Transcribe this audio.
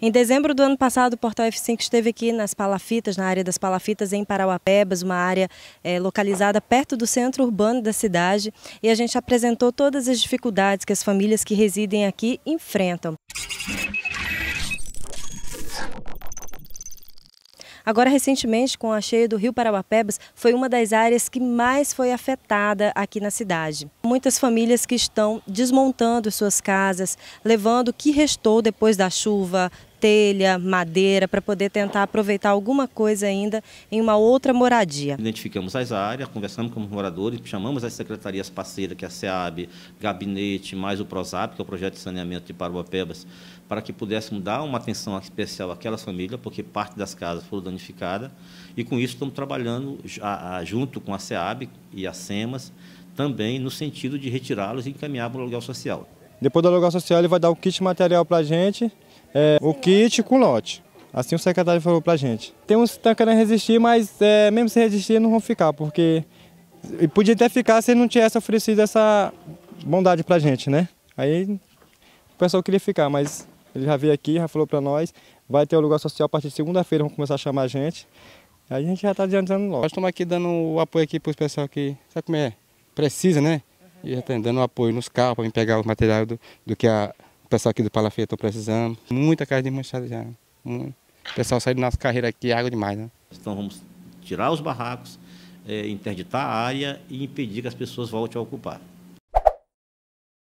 Em dezembro do ano passado, o Portal F5 esteve aqui nas Palafitas, na área das Palafitas, em Parauapebas, uma área é, localizada perto do centro urbano da cidade, e a gente apresentou todas as dificuldades que as famílias que residem aqui enfrentam. Agora, recentemente, com a cheia do Rio Parauapebas, foi uma das áreas que mais foi afetada aqui na cidade. Muitas famílias que estão desmontando suas casas, levando o que restou depois da chuva, telha, madeira, para poder tentar aproveitar alguma coisa ainda em uma outra moradia. Identificamos as áreas, conversamos com os moradores, chamamos as secretarias parceiras, que é a SEAB, Gabinete, mais o PROSAP, que é o Projeto de Saneamento de Paruapebas, para que pudéssemos dar uma atenção especial àquelas famílias, porque parte das casas foram danificadas, e com isso estamos trabalhando junto com a SEAB e a SEMAS, também no sentido de retirá-los e encaminhar para o aluguel social. Depois do aluguel social, ele vai dar o kit material para a gente, é, o kit com lote. Assim o secretário falou pra gente. Tem uns que estão querendo resistir, mas é, mesmo se resistir não vão ficar, porque podia até ficar se ele não tivesse oferecido essa bondade pra gente, né? Aí o pessoal queria ficar, mas ele já veio aqui, já falou pra nós, vai ter o lugar social a partir de segunda-feira, vão começar a chamar a gente. Aí a gente já está adiantando logo. Nós estamos aqui dando o apoio aqui para os pessoal que, sabe como é? Precisa, né? E já está dando apoio nos carros para pegar o material do, do que a o pessoal aqui do Palafeira estão precisando. Muita casa desmanchada já. O pessoal sai da nossa carreira aqui, água demais, né? Então vamos tirar os barracos, é, interditar a área e impedir que as pessoas voltem a ocupar.